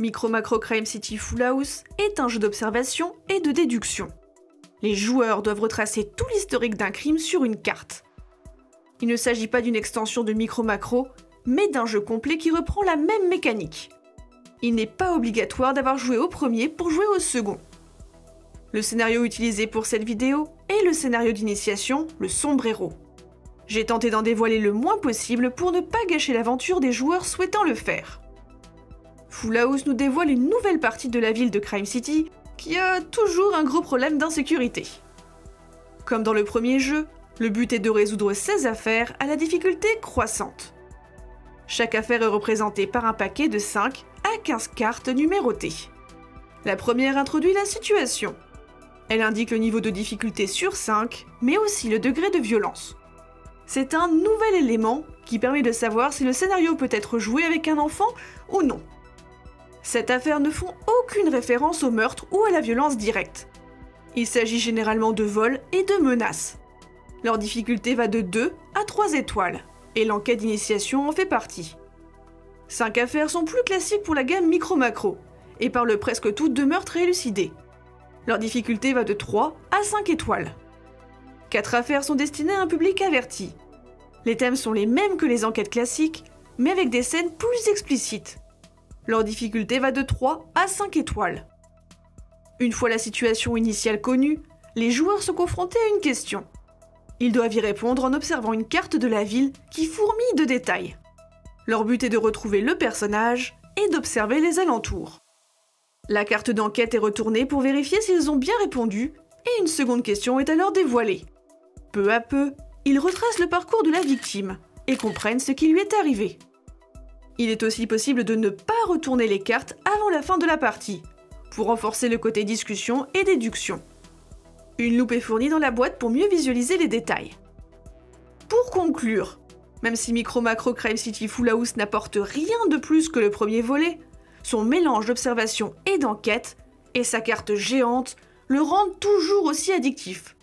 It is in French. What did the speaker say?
Micro Macro Crime City Full House est un jeu d'observation et de déduction. Les joueurs doivent retracer tout l'historique d'un crime sur une carte. Il ne s'agit pas d'une extension de Micro Macro, mais d'un jeu complet qui reprend la même mécanique. Il n'est pas obligatoire d'avoir joué au premier pour jouer au second. Le scénario utilisé pour cette vidéo est le scénario d'initiation, le sombrero. J'ai tenté d'en dévoiler le moins possible pour ne pas gâcher l'aventure des joueurs souhaitant le faire. Full House nous dévoile une nouvelle partie de la ville de Crime City qui a toujours un gros problème d'insécurité. Comme dans le premier jeu, le but est de résoudre 16 affaires à la difficulté croissante. Chaque affaire est représentée par un paquet de 5 à 15 cartes numérotées. La première introduit la situation. Elle indique le niveau de difficulté sur 5, mais aussi le degré de violence. C'est un nouvel élément qui permet de savoir si le scénario peut être joué avec un enfant ou non. Cette affaire ne font aucune référence au meurtre ou à la violence directe. Il s'agit généralement de vols et de menaces. Leur difficulté va de 2 à 3 étoiles, et l'enquête d'initiation en fait partie. 5 affaires sont plus classiques pour la gamme micro-macro, et parlent presque toutes de meurtres élucidés. Leur difficulté va de 3 à 5 étoiles. 4 affaires sont destinées à un public averti. Les thèmes sont les mêmes que les enquêtes classiques, mais avec des scènes plus explicites. Leur difficulté va de 3 à 5 étoiles. Une fois la situation initiale connue, les joueurs sont confrontés à une question. Ils doivent y répondre en observant une carte de la ville qui fourmille de détails. Leur but est de retrouver le personnage et d'observer les alentours. La carte d'enquête est retournée pour vérifier s'ils ont bien répondu, et une seconde question est alors dévoilée. Peu à peu, ils retracent le parcours de la victime et comprennent ce qui lui est arrivé. Il est aussi possible de ne pas retourner les cartes avant la fin de la partie, pour renforcer le côté discussion et déduction. Une loupe est fournie dans la boîte pour mieux visualiser les détails. Pour conclure, même si Micro Macro Crime City Full House n'apporte rien de plus que le premier volet, son mélange d'observation et d'enquête et sa carte géante le rendent toujours aussi addictif.